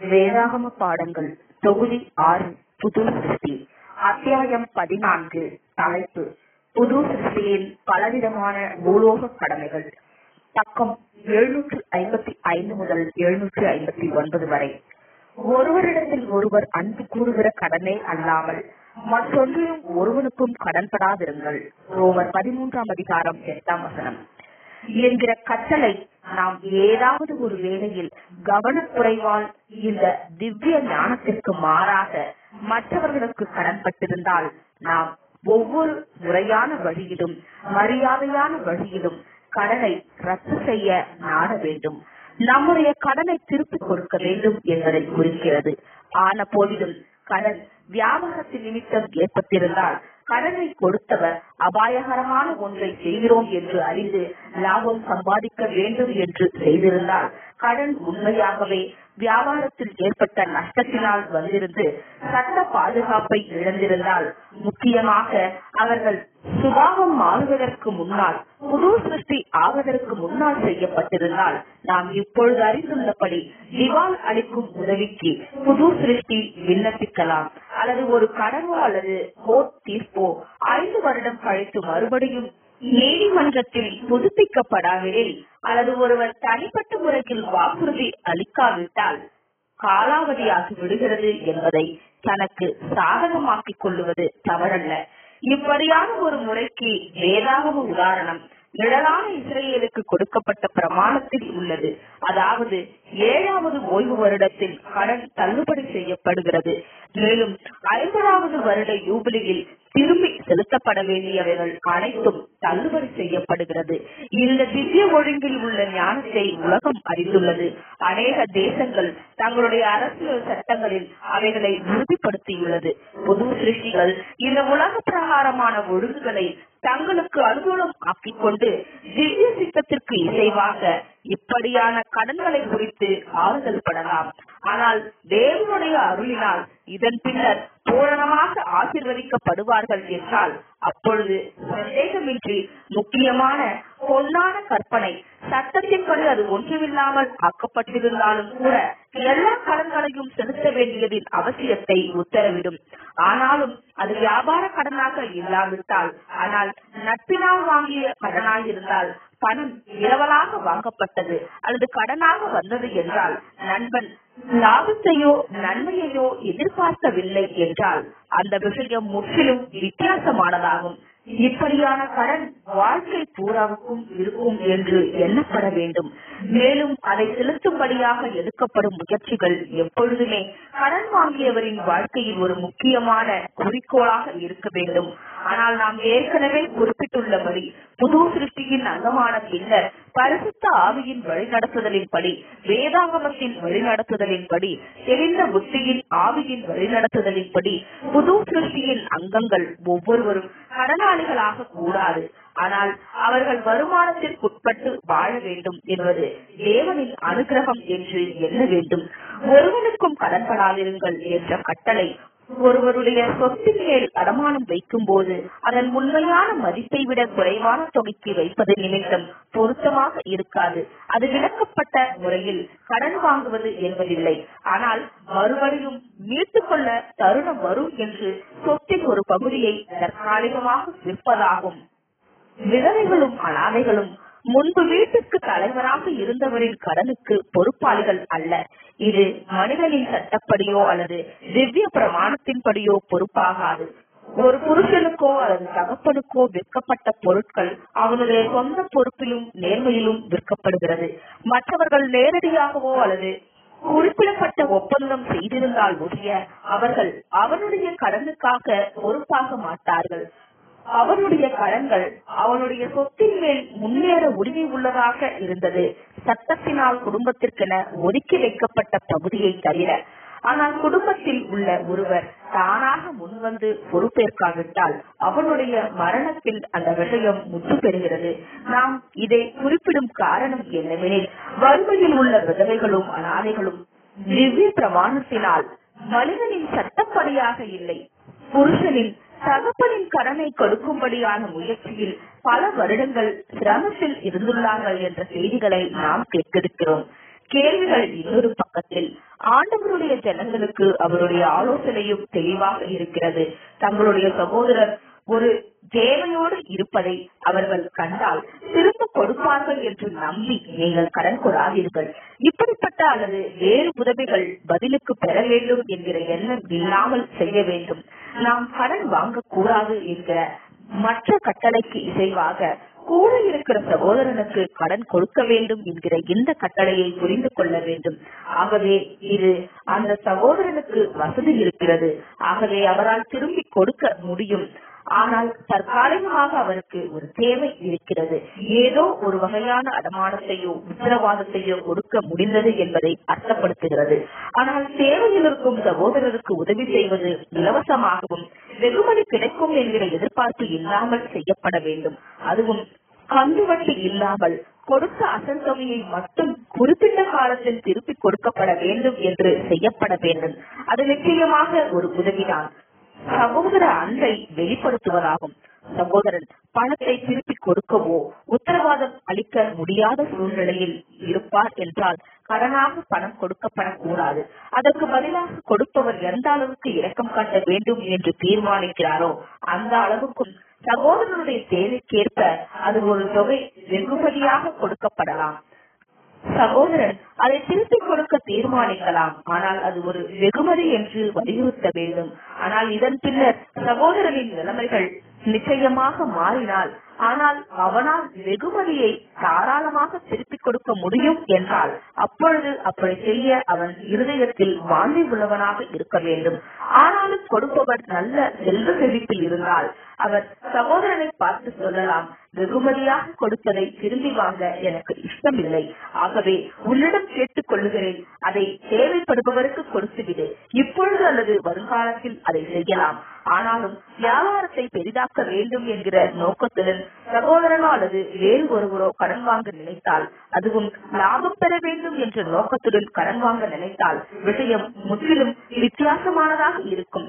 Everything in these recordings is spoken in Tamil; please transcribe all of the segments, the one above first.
வேதாகம பாடங்கள் தொகுதி ஆறு புது சிருஷ்டி. அத்தியாயம் பதினான்கு தலைப்பு. புது சிருஷ்டியின் பலவிதமான பூலோக கடமைகள். பக்கம் எழுநூற்று ஐம்பத்தி ஐந்து முதல் எழுநூற்று ஐம்பத்தி ஒன்பது வரை. ஒருவரிடத்தில் ஒருவர் அன்பு கூறுகிற கடனே அல்லாமல் மற்றொன்றையும் ஒருவனுக்கும் கடன்படாதிருங்கள். ரோமர் பதிமூன்றாம் அதிகாரம் எட்டாம் வசனம். என்கிற கட்டளை நாம் ஏதாவது ஒரு வேளையில் கவனக்குறைவால் இந்த திவ்ய ஞானத்திற்கு மாறாக மற்றவர்களுக்கு கடன்பட்டிருந்தால் நாம் ஒவ்வொரு முறையான வழியிலும் மரியாதையான வழியிலும் கடனை ரத்து செய்ய நாட வேண்டும். நம்முடைய கடனை திருப்பிக் கொடுக்க வேண்டும் என்பதை குறிக்கிறது. ஆன போதிலும் கடன் வியாபாரத்தின் நிமித்தம் ஏற்பட்டிருந்தால் கடனை கொடுத்தவர் அபாயகரமான ஒன்றை செய்கிறோம் என்று அறிந்து லாபம் சம்பாதிக்க வேண்டும் என்று செய்திருந்தால் கடன் உண்மையாகவே வியாபாரத்தில் ஏற்பட்ட நஷ்டத்தினால் வந்திருந்து சட்ட பாதுகாப்பை இழந்திருந்தால் முக்கியமாக அவர்கள் சுபாவம் மாறுவதற்கு முன்னால் புது சிருஷ்டி ஆவதற்கு முன்னால் செய்யப்பட்டிருந்தால் நாம் இப்பொழுது அறிந்துள்ளபடி திவால் அளிக்கும் உதவிக்கு புது சிருஷ்டி விண்ணப்பிக்கலாம். அல்லது ஒரு கடனோ அல்லது கோர்ட் தீர்ப்போ ஐந்து வருடம் கழித்து மறுபடியும் நீதிமன்றத்தில் புதுப்பிக்கப்படாவிடில் அல்லது ஒருவர் தனிப்பட்ட முறையில் வாக்குறுதி அளிக்காவிட்டால் காலாவதியாகி விடுகிறது என்பதை தனக்கு சாதகமாக்கிக் கொள்ளுவது தவறல்ல. இப்படியான ஒரு முறைக்கு வேதாகம உதாரணம். நிழலான இஸ்ரேலுக்கு கொடுக்கப்பட்ட பிரமாணத்தில் உள்ளது. அதாவது ஏழாவது ஓய்வு வருடத்தில் கடன் தள்ளுபடி செய்யப்படுகிறது. மேலும் ஐம்பதாவது வருட யூபிலியில் செலுத்தப்பட வேண்டியவைகள் அனைத்தும் தள்ளுபடி செய்யப்படுகிறது. இந்த திவ்ய ஒழுங்கில் உள்ள ஞானத்தை உலகம் அறிந்துள்ளது. அநேக தேசங்கள் தங்களுடைய அரசியல் சட்டங்களில் அவைகளை உறுதிப்படுத்தியுள்ளது. புது சிருஷ்டிகள் இந்த உலக பிரகாரமான ஒழுங்குகளை தங்களுக்கு அனுகூலம் ஆக்கிக் கொண்டு திவ்ய சித்தத்திற்கு இசைவாக இப்படியான கடன்களை குறித்து ஆறுதல் படலாம். ஆனால் தேவனுடைய அருளினால் இதன் பின்னர் பூரணமாக ஆசிர்வதிக்கப்படுவார்கள் என்றால் அப்பொழுது சந்தேகமின்றி முக்கியமான பொன்னான கற்பனை. சட்டத்தின்படி அது ஒன்றுமில்லாமல் ஆக்கப்பட்டிருந்தாலும் கூட எல்லா கடன்களையும் செலுத்த வேண்டியதின் அவசியத்தை உத்தரவிடும். ஆனாலும் அது வியாபார கடனாக இல்லாவிட்டால் ஆனால் நட்பினால் வாங்கிய கடனாயிருந்தால் பணம் இரவலாக வாங்கப்பட்டது அல்லது கடனாக வந்தது என்றால் நண்பன் லாபத்தையோ நன்மையையோ எதிர்பார்க்கவில்லை என்றால் அந்த விஷயம் முற்றிலும் வித்தியாசமானதாகும். இப்படியான கடன் வாழ்க்கை பூராவுக்கும் இருக்கும் என்று எண்ணப்பட வேண்டும். மேலும் அதை செலுத்தும்படியாக எடுக்கப்படும் முயற்சிகள் எப்பொழுதுமே கடன் வாங்கியவரின் வாழ்க்கையில் ஒரு முக்கியமான குறிக்கோளாக இருக்க வேண்டும். ஆனால் நாம் ஏற்கனவே குறிப்பிட்டுள்ளபடி புது சிருஷ்டியின் அங்கமான பின்னர் பரிசுத்த ஆவியின் வழிநடத்துதலின்படி வேதாகமத்தின் வழிநடத்துதலின்படி தெரிந்த புத்தியின் ஆவியின் வழிநடத்துதலின்படி புது சிருஷ்டியின் அங்கங்கள் ஒவ்வொருவரும் கடனாளிகளாக கூடாது. ஆனால் அவர்கள் வருமானத்திற்குட்பட்டு வாழ வேண்டும் என்பது தேவனின் அனுகிரகம் என்று எண்ண வேண்டும். ஒருவனுக்கும் கடன்படாதிருங்கள் என்ற கட்டளை ஒருவருடைய சொத்தின் மேல் அடமானம் வைக்கும் போது அதன் உண்மையான மதிப்பை விட குறைவான தொகைக்கு வைப்பது நிமித்தம் பொருத்தமாக இருக்காது. அது விளக்கப்பட்ட முறையில் கடன் வாங்குவது என்பதில்லை. ஆனால் மறுபடியும் மீட்டுக் கொள்ள தருணம் வரும் என்று சொத்தின் ஒரு பகுதியை தற்காலிகமாக விற்பதாகும். விதவைகளும் அனாதைகளும் முன்பு வீட்டுக்கு தலைவராக இருந்தவரின் கடனுக்கு பொறுப்பாளிகள் அல்ல. இது மனிதனின் சட்டப்படியோ அல்லது திவ்ய பிரமாணத்தின்படியோ பொறுப்பாகாது. ஒரு புருஷனுக்கோ அல்லது தகப்பனுக்கோ விற்கப்பட்ட பொருட்கள் அவனுடைய சொந்த பொறுப்பிலும் நேர்மையிலும் விற்கப்படுகிறது. மற்றவர்கள் நேரடியாகவோ அல்லது குறிப்பிடப்பட்ட ஒப்பந்தம் செய்திருந்தால் ஒழிய அவர்கள் அவனுடைய கடனுக்காக பொறுப்பாக மாட்டார்கள். அவனுடைய கடன்கள் அவனுடைய சொத்தின் மேல் முன்னேற உரிமை உள்ளதாக இருந்தது. சட்டத்தினால் குடும்பத்திற்கென ஒதுக்கி வைக்கப்பட்ட பகுதியை தவிர ஆனால் குடும்பத்தில் உள்ள ஒருவர் தானாக முன்வந்து பொறுப்பேற்காவிட்டால் அவனுடைய மரணத்தில் அந்த விஷயம் முற்று பெறுகிறது. நாம் இதை குறிப்பிடும் காரணம் என்னவெனில் வறுமையில் உள்ள விதவைகளும் அனாதைகளும் திவ்ய பிரமாணத்தினால் மனிதனின் சட்டப்படியாக இல்லை. புருஷனின் தகப்பனின் கடனை கொடுக்கும்படியான முயற்சியில் பல வருடங்கள் சிரமத்தில் இருந்துள்ளார்கள் என்ற செய்திகளை நாம் கேட்டிருக்கிறோம். கேள்விகள் இன்னொரு பக்கத்தில் ஆண்டவருடைய ஜனங்களுக்கு அவருடைய ஆலோசனையும் தெளிவாக இருக்கிறது. தங்களுடைய சகோதரர் ஒரு தேவையோடு இருப்பதை அவர்கள் கண்டால் திரும்ப கொடுப்பார்கள் என்று நம்பி நீங்கள் கடன் கொடாதீர்கள். இப்படிப்பட்ட அல்லது வேறு உதவிகள் பதிலுக்கு பெற வேண்டும் என்கிற எண்ணம் இல்லாமல் செய்ய வேண்டும். நாம் கடன் வாங்கக்கூடாது என்கிற மற்ற கட்டளைக்கு இசைவாக கூட இருக்கிற சகோதரனுக்கு கடன் கொடுக்க வேண்டும் என்கிற இந்த கட்டளையை புரிந்து கொள்ள வேண்டும். ஆகவே இது அந்த சகோதரனுக்கு வசதி இருக்கிறது. ஆகவே அவரால் திரும்பி கொடுக்க முடியும். ஆனால் தற்காலிகமாக அவருக்கு ஒரு தேவை இருக்கிறது. ஏதோ ஒரு வகையான அடமானத்தையோ உத்தரவாதத்தையோ கொடுக்க முடிந்தது என்பதை அர்த்தப்படுத்துகிறது. ஆனால் தேவையில் இருக்கும் சகோதரருக்கு உதவி செய்வது இலவசமாகவும் வெகுமதி கிடைக்கும் என்கிற எதிர்பார்ப்பு இல்லாமல் செய்யப்பட வேண்டும். அதுவும் கந்துவட்டி இல்லாமல் கொடுத்த அசல் தொகையை மட்டும் குறிப்பிட்ட காலத்தில் திருப்பி கொடுக்கப்பட வேண்டும் என்று செய்யப்பட வேண்டும். அது நிச்சயமாக ஒரு உதவிதான். சகோதர அன்பை வெளிப்படுத்துவதாகும். சகோதரன் பணத்தை திருப்பி கொடுக்கவோ உத்தரவாதம் அளிக்க முடியாத சூழ்நிலையில் இருப்பார் என்றால் கடனாக பணம் கொடுக்கப்படக்கூடாது. அதற்கு பதிலாக கொடுப்பவர் எந்த அளவுக்கு இரக்கம் காட்ட வேண்டும் என்று தீர்மானிக்கிறாரோ அந்த அளவுக்கும் சகோதரனுடைய தேவைக்கேற்ப அது ஒரு தொகை வெகுமதியாக கொடுக்கப்படலாம். சகோதரன் அதை திருப்பிக் கொடுக்க தீர்மானிக்கலாம். ஆனால் அது ஒரு வெகுமதி என்று வலியுறுத்த வேண்டும். ஆனால் இதன் பின்னர் சகோதரனின் நிலைமைகள் நிச்சயமாக மாறினால் ஆனால் அவனால் வெகுமதியை தாராளமாக திருப்பிக் கொடுக்க முடியும் என்றால் அப்பொழுது அப்படி செய்ய அவன் இருதயத்தில் வாந்தி உள்ளவனாக இருக்க வேண்டும். ஆனாலும் கொடுப்பவர் நல்ல செல்வ செழிப்பில் இருந்தால் அவர் சகோதரனை பார்த்து சொல்லலாம் வெகுமதியாக கொடுத்ததை திரும்பி வாங்க எனக்கு இஷ்டமில்லை. ஆகவே உன்னிடம் கேட்டுக் கொள்ளுகிறேன். அதை தேவைப்படுபவருக்கு கொடுத்துவிடு இப்பொழுது அல்லது வருங்காலத்தில் அதை செய்யலாம். ஆனாலும் வியாபாரத்தை பெரிதாக்க வேண்டும் என்கிற நோக்கத்துடன் சகோதரனோ அல்லது வேறு ஒருவரோ கடன் வாங்க நினைத்தால் அதுவும் லாபம் பெற வேண்டும் என்ற நோக்கத்துடன் கடன் வாங்க நினைத்தால் விஷயம் முற்றிலும் வித்தியாசமானதாக இருக்கும்.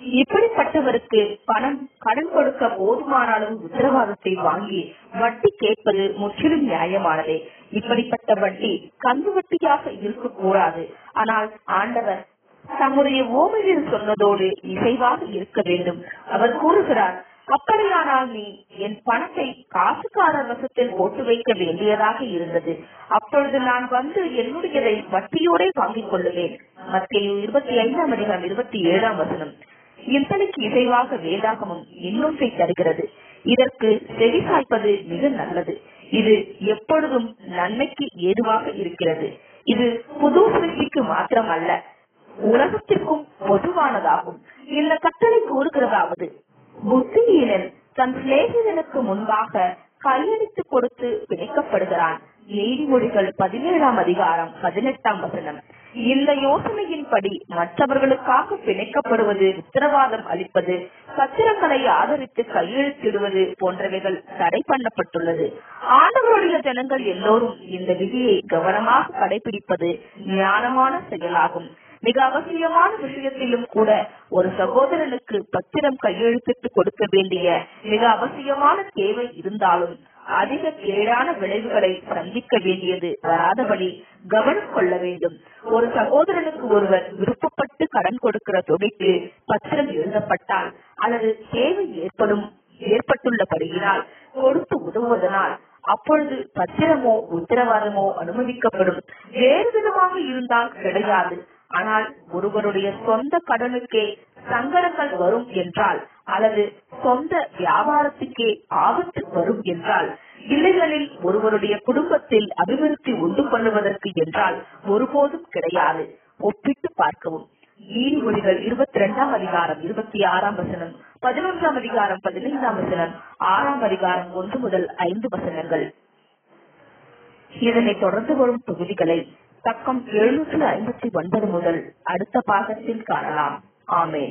இப்படிப்பட்டவருக்கு பணம் கடன் கொடுக்க போதுமான அளவு உத்தரவாதத்தை வாங்கி வட்டி கேட்பது முற்றிலும் நியாயமானதே. இப்படிப்பட்ட வட்டி கந்து வட்டியாக இருக்கக்கூடாது. ஆனால் ஆண்டவர் தம்முடைய ஓமையில் சொன்னதோடு இசைவாக இருக்க வேண்டும். அவர் கூறுகிறார் அப்படியானால் நீ என் பணத்தை காசுக்காரர் வசத்தில் போட்டு வைக்க வேண்டியதாக இருந்தது. அப்பொழுது நான் வந்து என்னுடையதை வட்டியோட வாங்கிக் கொள்ளுவேன். மத்திய இருபத்தி ஐந்தாம் அதிகாரம் இருபத்தி ஏழாம் வசனம். இத்தனைக்கு இசைவாக வேதாகமும் இன்னொன்றை தருகிறது? இதற்கு செவி சாய்ப்பது மிக நல்லது. இது எப்பொழுதும் நன்மைக்கு ஏதுவாக இருக்கிறது. இது புது சிருஷ்டிக்கு மாத்திரமல்ல உலகத்திற்கும் பொதுவானதாகும். இந்த கட்டளை கூறுகிறதாவது புத்தியீனன் தன் சிநேகிதனுக்கு முன்பாக கையெழுத்து கொடுத்து பிணைக்கப்படுகிறான். நீதிமொழிகள் பதினேழாம் அதிகாரம் பதினெட்டாம் வசனம். இந்த யோசனையின்படி மற்றவர்களுக்காக பிணைக்கப்படுவது உத்தரவாதம் அளிப்பது பத்திரங்களை ஆதரித்து கையெழுத்திடுவது போன்றவைகள் தடை பண்ணப்பட்டுள்ளது. ஆண்டவருடைய ஜனங்கள் எல்லோரும் இந்த விதியை கவனமாக கடைபிடிப்பது ஞானமான செயலாகும். மிக அவசியமான விஷயத்திலும் கூட ஒரு சகோதரனுக்கு பத்திரம் கையெழுத்திட்டு கொடுக்க வேண்டிய மிக அவசியமான தேவை இருந்தாலும் அதிக கேடான விளைவுகளை சந்திக்க வேண்டியது வராதபடி கவனம் கொள்ள வேண்டும். ஒரு சகோதரனுக்கு ஒருவர் விருப்பப்பட்டு கடன் கொடுக்கிற தொகைக்கு பத்திரம் எழுதப்பட்டால் அல்லது தேவை ஏற்படும் ஏற்பட்டுள்ளபடியினால் கொடுத்து உதவுவதனால் அப்பொழுது பத்திரமோ உத்தரவாதமோ அனுமதிக்கப்படும். வேறு விதமாக இருந்தால் கிடையாது. ஆனால் ஒருவருடைய சொந்த கடனுக்கே சங்கடங்கள் வரும் என்றால் அல்லது சொந்த வியாபாரத்துக்கே ஆபத்து வரும் என்றால் இல்லைகளில் ஒருவருடைய குடும்பத்தில் அபிவிருத்தி உண்டு பண்ணுவதற்கு என்றால் ஒருபோதும் கிடையாது. ஒப்பிட்டு பார்க்கவும். நீதிமொழிகள் இருபத்தி இரண்டாம் அதிகாரம் இருபத்தி ஆறாம் வசனம் பதினொன்றாம் அதிகாரம் பதினைந்தாம் வசனம் ஆறாம் அதிகாரம் ஒன்று முதல் ஐந்து வசனங்கள். இதனை தொடர்ந்து வரும் தொகுதிகளை பக்கம் எழுநூற்று ஐம்பத்தி ஒன்பது முதல் அடுத்த பாகத்தில் காணலாம். ஆமே